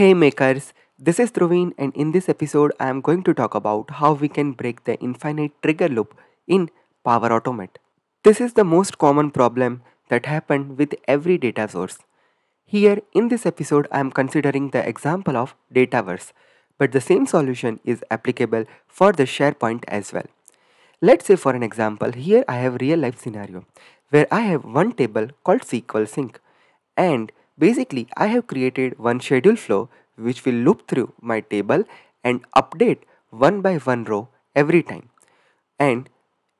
Hey makers, this is Dhruvin and in this episode I am going to talk about how we can break the infinite trigger loop in Power Automate. This is the most common problem that happened with every data source. Here in this episode I am considering the example of Dataverse, but the same solution is applicable for the SharePoint as well. Let's say for an example, here I have real life scenario where I have one table called SQL Sync and basically I have created one schedule flow which will loop through my table and update one by one row every time and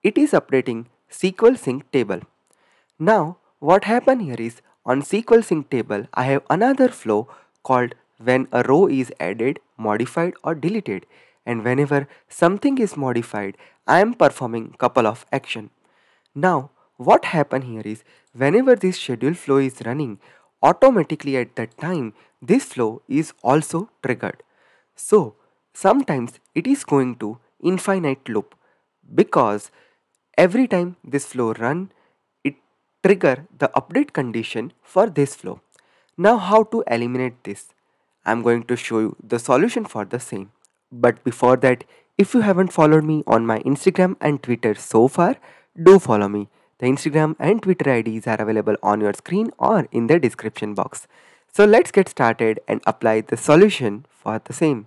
it is updating SQL Sync table. Now what happen here is on SQL Sync table I have another flow called when a row is added, modified or deleted and whenever something is modified I am performing couple of action. Now what happen here is whenever this schedule flow is running automatically at that time this flow is also triggered. So sometimes it is going to infinite loop because every time this flow run it trigger the update condition for this flow. Now how to eliminate this? I'm going to show you the solution for the same. But before that, if you haven't followed me on my Instagram and Twitter so far, do follow me. The Instagram and Twitter IDs are available on your screen or in the description box. So let's get started and apply the solution for the same.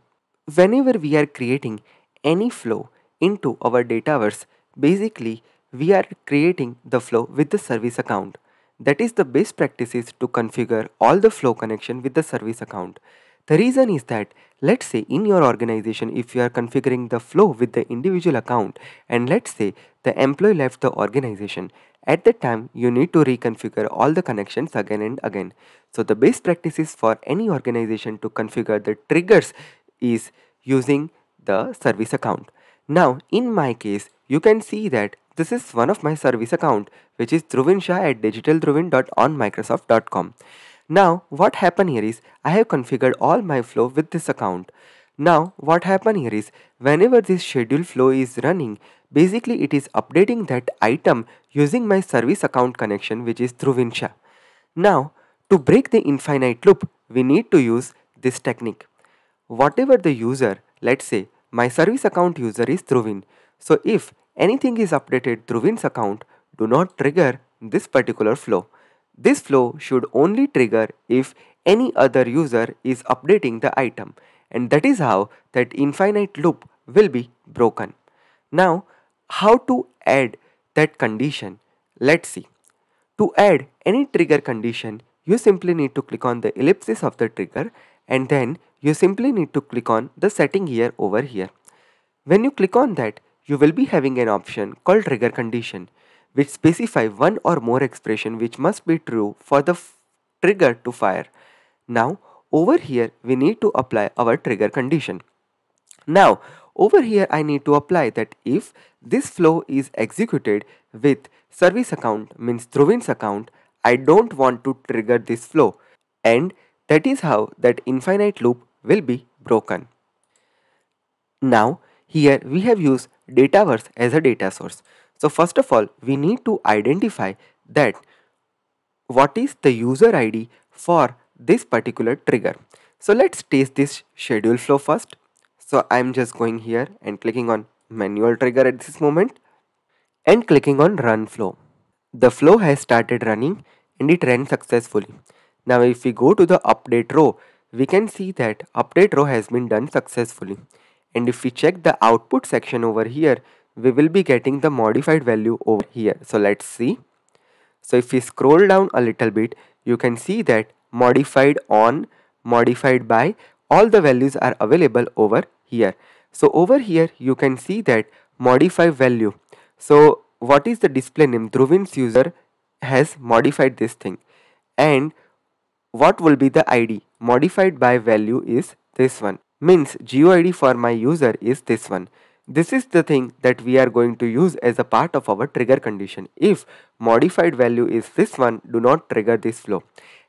Whenever we are creating any flow into our Dataverse, basically we are creating the flow with the service account. That is the best practices to configure all the flow connection with the service account. The reason is that let's say in your organization if you are configuring the flow with the individual account and let's say the employee left the organization at that time you need to reconfigure all the connections again and again. So the best practices for any organization to configure the triggers is using the service account. Now in my case you can see that this is one of my service account which is dhruvinsha at digitaldhruvin.onmicrosoft.com. Now what happened here is I have configured all my flow with this account. Now what happened here is whenever this schedule flow is running basically it is updating that item using my service account connection which is through Dhruvin Shah. Now to break the infinite loop we need to use this technique. Whatever the user let's say my service account user is through Dhruvin. So if anything is updated through Dhruvin's account do not trigger this particular flow. This flow should only trigger if any other user is updating the item and that is how that infinite loop will be broken. Now how to add that condition? Let's see. To add any trigger condition you simply need to click on the ellipsis of the trigger and then you simply need to click on the setting here over here. When you click on that you will be having an option called trigger condition which specify one or more expression which must be true for the trigger to fire. Now over here we need to apply our trigger condition. Now over here I need to apply that if this flow is executed with service account means Dhruvin's account I don't want to trigger this flow and that is how that infinite loop will be broken. Now here we have used Dataverse as a data source. So first of all, we need to identify that what is the user ID for this particular trigger. So let's test this schedule flow first. So I'm just going here and clicking on manual trigger at this moment and clicking on run flow. The flow has started running and it ran successfully. Now if we go to the update row, we can see that update row has been done successfully. And if we check the output section over here, we will be getting the modified value over here. So let's see. So if we scroll down a little bit, you can see that modified on, modified by, all the values are available over here. So over here, you can see that modify value. So what is the display name? Dhruvin's user has modified this thing. And what will be the ID? Modified by value is this one. Means GUID for my user is this one. This is the thing that we are going to use as a part of our trigger condition. If modified value is this one, do not trigger this flow.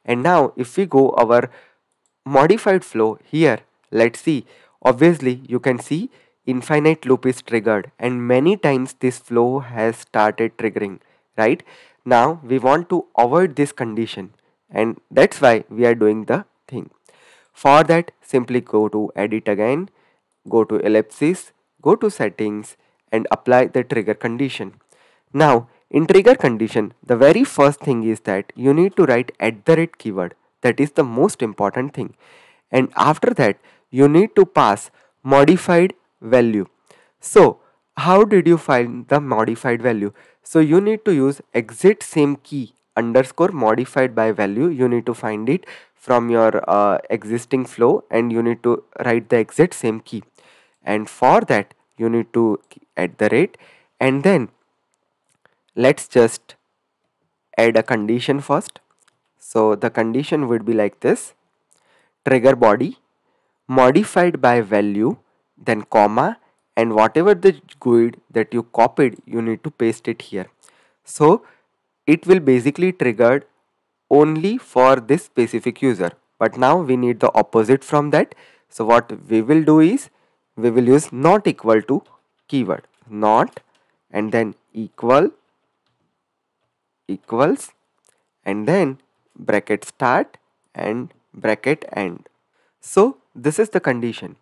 And now if we go our modified flow here, let's see. Obviously you can see infinite loop is triggered and many times this flow has started triggering, right? Now we want to avoid this condition and that's why we are doing the thing. For that, simply go to edit again, go to ellipsis, go to settings and apply the trigger condition. Now, in trigger condition, the very first thing is that you need to write at the rate keyword. That is the most important thing. And after that, you need to pass modified value. So, how did you find the modified value? So, you need to use exit same key underscore modified by value. You need to find it from your uh, existing flow and you need to write the exit same key. And for that, you need to at the rate. And then let's just add a condition first. So the condition would be like this. Trigger body modified by value then comma and whatever the GUID that you copied you need to paste it here. So it will basically triggered only for this specific user. But now we need the opposite from that. So what we will do is we will use not equal to keyword not and then equal equals and then bracket start and bracket end. So this is the condition.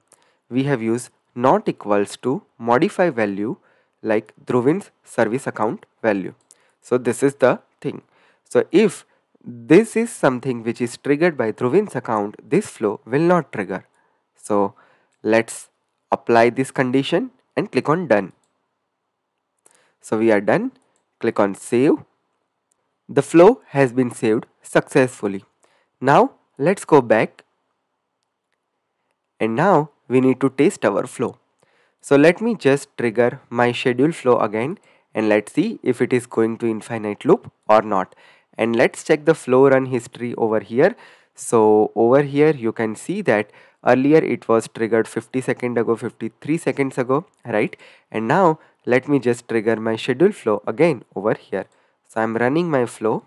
We have used not equals to modify value like Dhruvin's service account value. So this is the thing. So if this is something which is triggered by Dhruvin's account, this flow will not trigger. So let's apply this condition and click on done. So we are done. Click on save the flow has been saved successfully. Now let's go back and now we need to test our flow. So let me just trigger my schedule flow again and let's see if it is going to infinite loop or not. And let's check the flow run history over here. So over here you can see that earlier it was triggered 50 seconds ago 53 seconds ago right and now let me just trigger my schedule flow again over here so I'm running my flow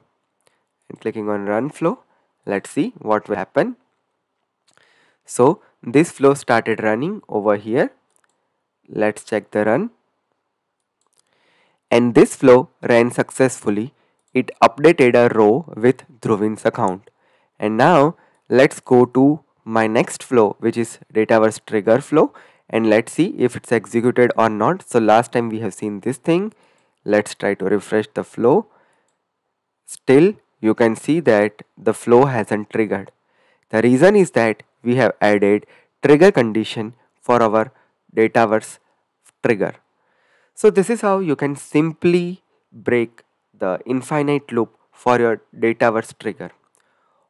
and clicking on run flow. Let's see what will happen. So this flow started running over here. Let's check the run. And this flow ran successfully. It updated a row with Dhruvin's account. And now let's go to my next flow which is Dataverse trigger flow and let's see if it's executed or not. So last time we have seen this thing. Let's try to refresh the flow Still, you can see that the flow hasn't triggered. The reason is that we have added trigger condition for our Dataverse trigger. So this is how you can simply break the infinite loop for your Dataverse trigger.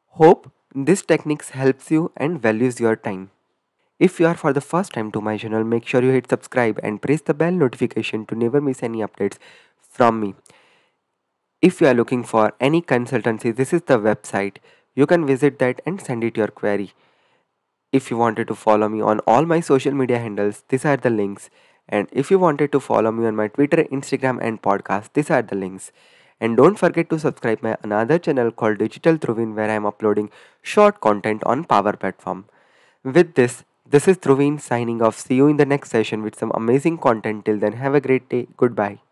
Hope this techniques helps you and values your time. If you are for the first time to my channel, make sure you hit subscribe and press the bell notification to never miss any updates from me. If you are looking for any consultancy, this is the website. You can visit that and send it your query. If you wanted to follow me on all my social media handles, these are the links. And if you wanted to follow me on my Twitter, Instagram, and podcast, these are the links. And don't forget to subscribe my another channel called Digital Dhruvin where I am uploading short content on Power Platform. With this, this is Dhruvin signing off. See you in the next session with some amazing content. Till then, have a great day. Goodbye.